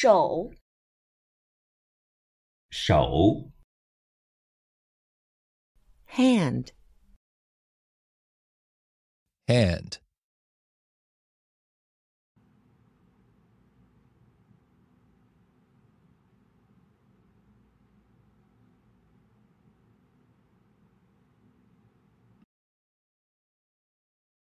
手手 hand hand